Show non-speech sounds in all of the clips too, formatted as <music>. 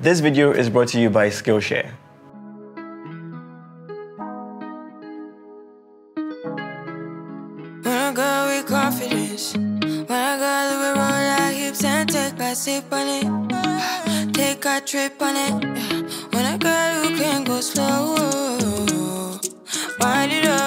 This video is brought to you by Skillshare. Take a trip on it. When can go slow, wind it up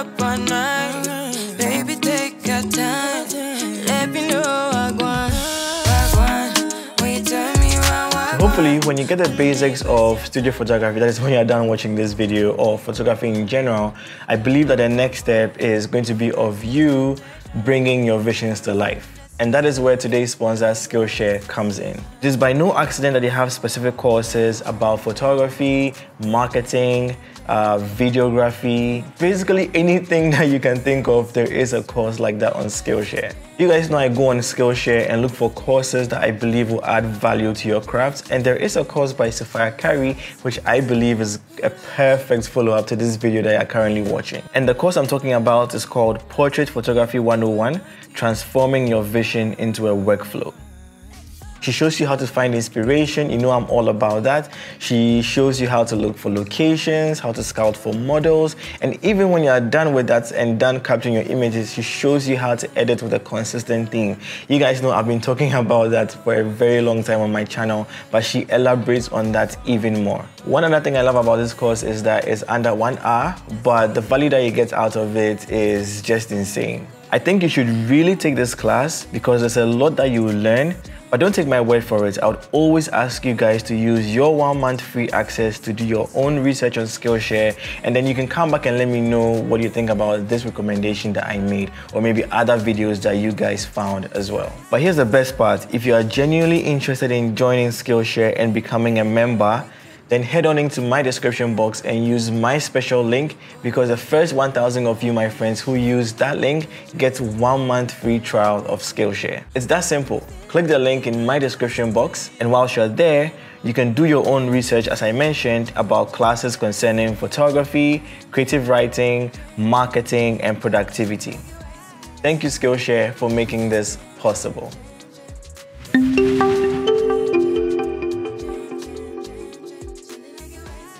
Hopefully, when you get the basics of studio photography, that is when you're done watching this video or photography in general, I believe that the next step is going to be of you bringing your visions to life. And that is where today's sponsor, Skillshare, comes in. It is by no accident that they have specific courses about photography, marketing, uh, videography, basically anything <laughs> that you can think of, there is a course like that on Skillshare. You guys know I go on Skillshare and look for courses that I believe will add value to your craft. And there is a course by Sophia Carey, which I believe is a perfect follow-up to this video that you're currently watching. And the course I'm talking about is called Portrait Photography 101, Transforming Your Vision into a Workflow. She shows you how to find inspiration. You know I'm all about that. She shows you how to look for locations, how to scout for models, and even when you are done with that and done capturing your images, she shows you how to edit with a consistent theme. You guys know I've been <laughs> talking about that for a very long time on my channel, but she elaborates on that even more. One other thing I love about this course is that it's under one hour, but the value that you get out of it is just insane. I think you should really take this class because there's a lot that you will learn but don't take my word for it. I would always ask you guys to use your one month free access to do your own research on Skillshare, and then you can come back and let me know what you think about this recommendation that I made, or maybe other videos that you guys found as well. But here's the best part if you are genuinely interested in joining Skillshare and becoming a member, then head on into my description box and use my special link because the first 1000 of you, my friends, who use that link gets one month free trial of Skillshare. It's that simple. Click the link in my description box and whilst you're there, you can do your own research, as I mentioned, about classes concerning photography, creative writing, marketing, and productivity. Thank you, Skillshare, for making this possible.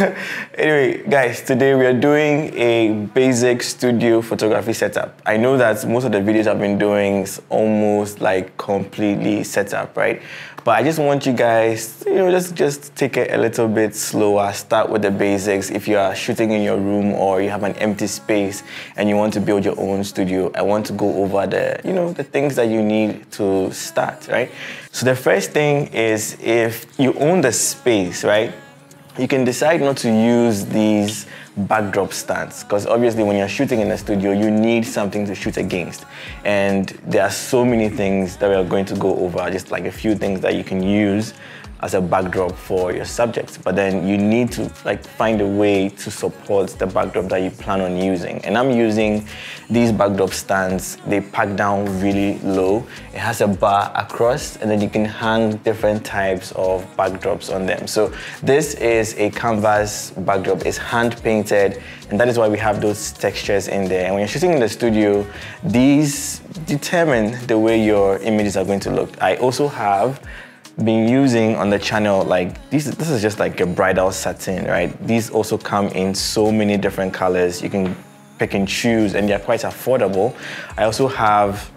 <laughs> anyway, guys, today we are doing a basic studio photography setup. I know that most of the videos I've been doing is almost like completely set up, right? But I just want you guys, you know, just just take it a little bit slower. Start with the basics. If you are shooting in your room or you have an empty space and you want to build your own studio, I want to go over the, you know, the things that you need to start, right? So the first thing is if you own the space, right? You can decide not to use these backdrop stands because obviously when you're shooting in a studio you need something to shoot against. And there are so many things that we are going to go over just like a few things that you can use as a backdrop for your subjects. But then you need to like find a way to support the backdrop that you plan on using. And I'm using these backdrop stands. They pack down really low. It has a bar across and then you can hang different types of backdrops on them. So this is a canvas backdrop. It's hand painted and that is why we have those textures in there. And when you're shooting in the studio, these determine the way your images are going to look. I also have been using on the channel like this this is just like a bridal satin right? These also come in so many different colors. You can pick and choose and they're quite affordable. I also have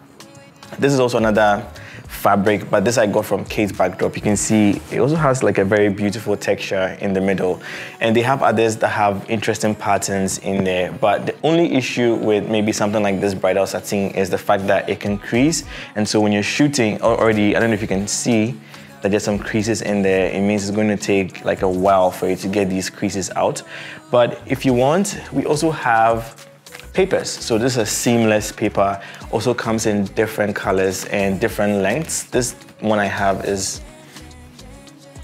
this is also another fabric but this i got from Kate's backdrop. You can see it also has like a very beautiful texture in the middle. And they have others that have interesting patterns in there. But the only issue with maybe something like this bridal satin is the fact that it can crease. And so when you're shooting already i don't know if you can see that there's some creases in there, it means it's going to take like a while for you to get these creases out. But if you want, we also have papers. So this is a seamless paper, also comes in different colors and different lengths. This one I have is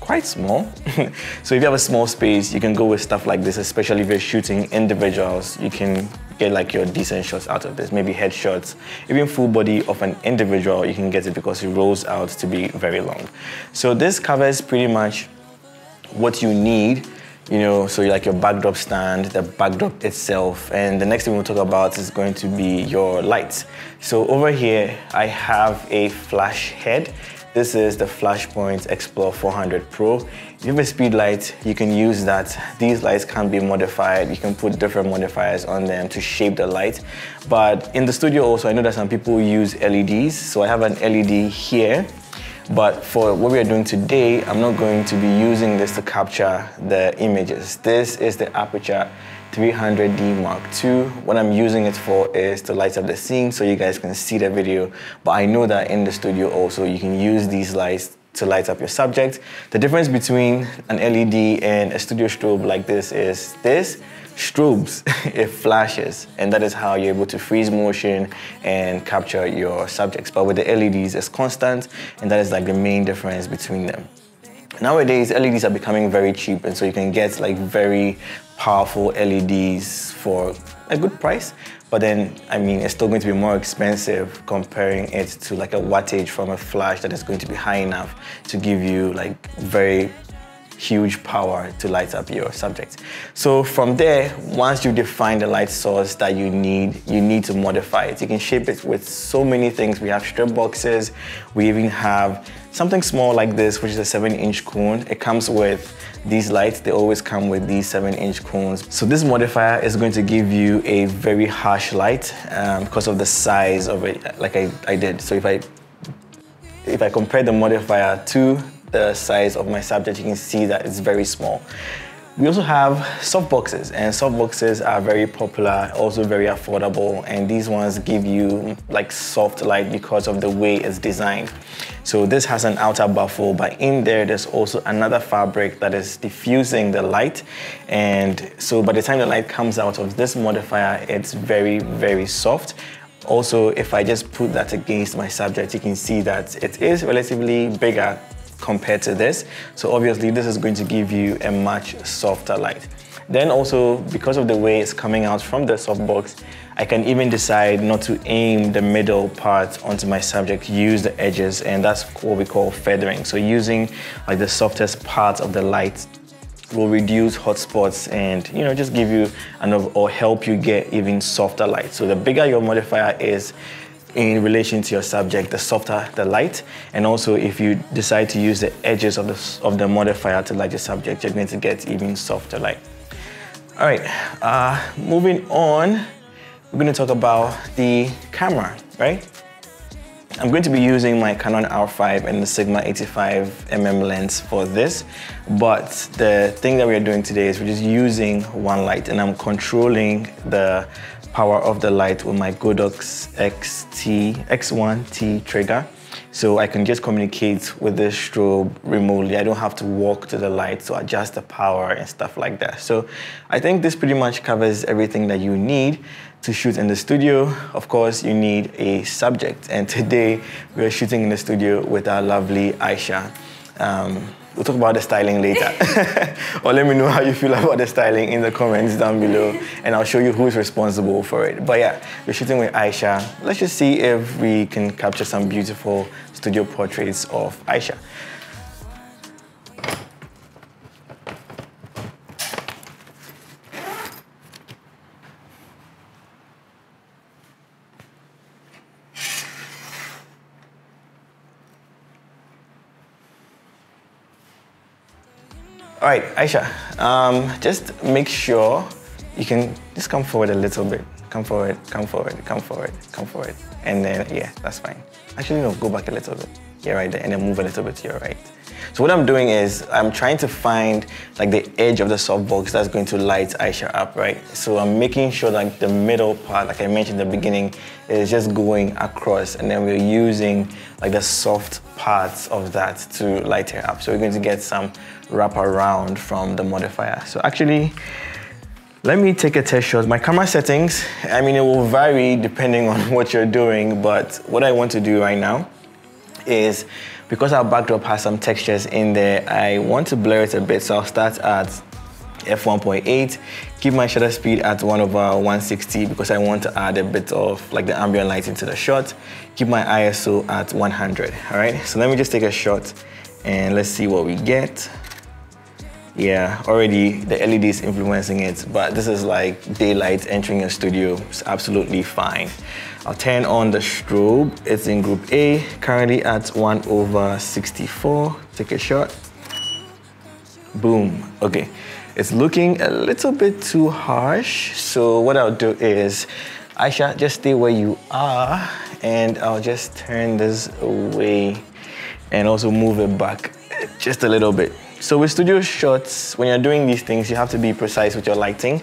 quite small. <laughs> so if you have a small space, you can go with stuff like this, especially if you're shooting individuals, you can get like your decent shots out of this, maybe headshots. Even full body of an individual, you can get it because it rolls out to be very long. So this covers pretty much what you need you know, so like your backdrop stand, the backdrop itself, and the next thing we'll talk about is going to be your lights. So over here, I have a flash head This is the Flashpoint XPLOR 400 Pro. If you have a speed light, you can use that. These lights can be modified. You can put different modifiers on them to shape the light. But in the studio also, I know that some people use LEDs. So I have an LED here. But for what we are doing today, I'm not going to be using this to capture the images. This is the Aputure 300D Mark II. What I'm using it for is to light up the scene so you guys can see the video. But I know that in the studio also you can use these lights to light up your subject. The difference between an LED and a studio strobe like this is this strobes, <laughs> it flashes, and that is how you're able to freeze motion and capture your subjects. But with the LEDs, it's constant, and that is like the main difference between them. Nowadays, LEDs are becoming very cheap, and so you can get like very powerful LEDs for a good price. But then, I mean, it's still going to be more expensive comparing it to like a wattage from a flash that is going to be high enough to give you like very huge power to light up your subject. So from there, once you define the light source that you need, you need to modify it. You can shape it with so many things. We have strip boxes. We even have something small like this, which is a seven inch cone. It comes with these lights, they always come with these seven inch cones. So this modifier is going to give you a very harsh light um, because of the size of it, like I, I did. So if I, if I compare the modifier to the size of my subject, you can see that it's very small. We also have softboxes and softboxes are very popular, also very affordable and these ones give you like soft light because of the way it's designed. So this has an outer baffle but in there there's also another fabric that is diffusing the light and so by the time the light comes out of this modifier it's very very soft also, if I just put that against my subject, you can see that it is relatively bigger compared to this. So obviously this is going to give you a much softer light. Then also, because of the way it's coming out from the softbox, I can even decide not to aim the middle part onto my subject, use the edges, and that's what we call feathering. So using like the softest parts of the light will reduce hotspots and you know just give you enough or help you get even softer light. So the bigger your modifier is, in relation to your subject, the softer the light. And also if you decide to use the edges of the, of the modifier to light your subject, you're going to get even softer light. All right, uh, moving on, we're going to talk about the camera, right? I'm going to be using my Canon R5 and the Sigma 85mm lens for this, but the thing that we're doing today is we're just using one light and I'm controlling the power of the light with my Godox XT, X1T trigger. So I can just communicate with the strobe remotely. I don't have to walk to the light to adjust the power and stuff like that. So I think this pretty much covers everything that you need to shoot in the studio. Of course, you need a subject. And <laughs> today we're shooting in the studio with our lovely Aisha. Um, We'll talk about the styling later. <laughs> or let me know how you feel about the styling in the comments down below and I'll show you who's responsible for it. But yeah, we're shooting with Aisha. Let's just see if we can capture some beautiful studio portraits of Aisha. All right, Aisha, um, just make sure you can just come forward a little bit. Come forward, come forward, come forward, come forward. And then, yeah, that's fine. Actually, no, go back a little bit. Yeah, right there, and then move a little bit to your right. So what I'm doing is I'm trying to find like the edge of the softbox that's going to light Aisha up, right? So I'm making sure that the middle part, like I mentioned in the beginning, is just going across and then we're using like the soft parts of that to light her up. So we're going to get some wrap around from the modifier. So actually, let me take a test shot. My camera settings, I mean, it will vary depending <laughs> on what you're doing, but what I want to do right now is because our backdrop has some textures in there, I want to blur it a bit. So I'll start at f1.8, keep my shutter speed at 1 over 160 because I want to add a bit of like the ambient light into the shot. Keep my ISO at 100, all right? So let me just take a shot and let's see what we get. Yeah, already the LED is influencing it, but this is like daylight entering your studio. It's absolutely fine. I'll turn on the strobe. It's in group A, currently at 1 over 64. Take a shot. Boom. Okay. It's looking a little bit too harsh. So what I'll do is, Aisha, just stay where you are and I'll just turn this away and also move it back just a little bit. So with studio shots, when you're doing these things, you have to be precise with your lighting.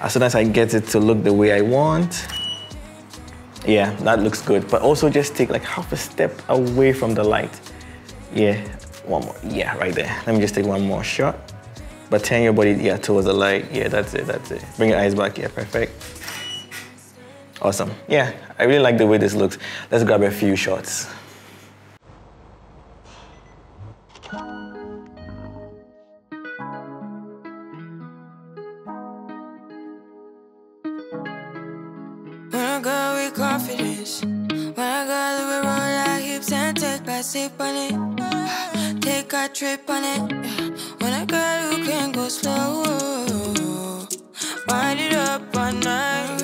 As soon as I get it to look the way I want, yeah, that looks good. But also just take like half a step away from the light. Yeah, one more, yeah, right there. Let me just take one more shot. But turn your body, yeah, towards the light. Yeah, that's it, that's it. Bring your eyes back, yeah, perfect. Awesome. Yeah, I really like the way this looks. Let's grab a few shots. Sip on it. Take a trip on it. When I got you can go slow. Wind it up all night.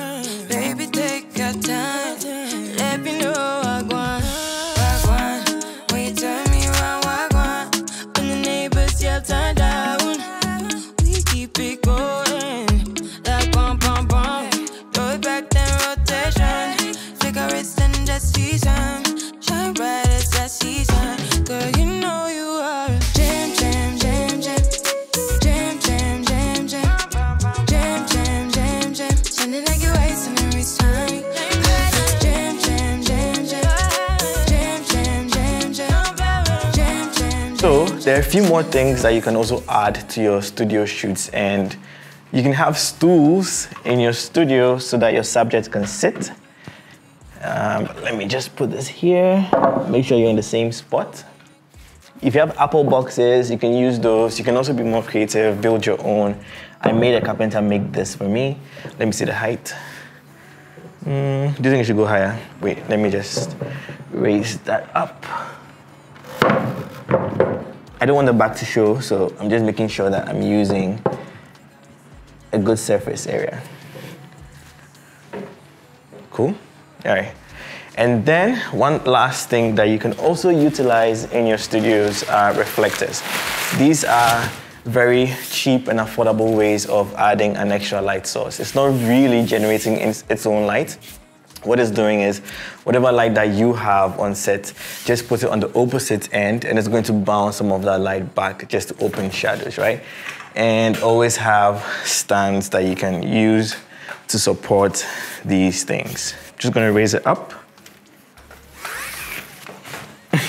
Few more things that you can also add to your studio shoots and you can have stools in your studio so that your subject can sit. Um, let me just put this here. Make sure you're in the same spot. If you have Apple boxes, you can use those. You can also be more creative, build your own. I made a carpenter make this for me. Let me see the height. Mm, do you think it should go higher? Wait, let me just raise that up. I don't want the back to show, so I'm just making sure that I'm using a good surface area. Cool? All right. And then one last thing that you can also utilize in your studios are reflectors. These are very cheap and affordable ways of adding an extra light source. It's not really generating its own light. What it's doing is whatever light that you have on set, just put it on the opposite end and it's going to bounce some of that light back just to open shadows, right? And always have stands that you can use to support these things. Just gonna raise it up. <laughs>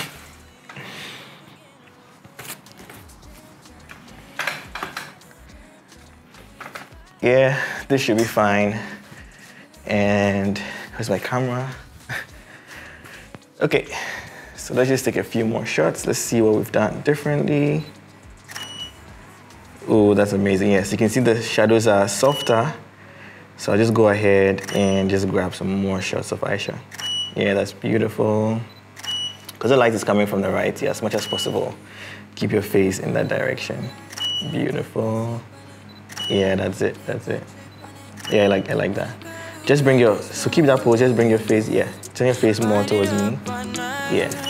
yeah, this should be fine. And Where's my camera? okay, so let's just take a few more shots. Let's see what we've done differently. Oh, that's amazing. Yes, you can see the shadows are softer. So I'll just go ahead and just grab some more shots of Aisha. Yeah, that's beautiful. Because the light is coming from the right, yeah, as much as possible. Keep your face in that direction. Beautiful. Yeah, that's it, that's it. Yeah, I like, I like that. Just bring your, so keep that pose, just bring your face, yeah. Turn your face more towards me. Yeah.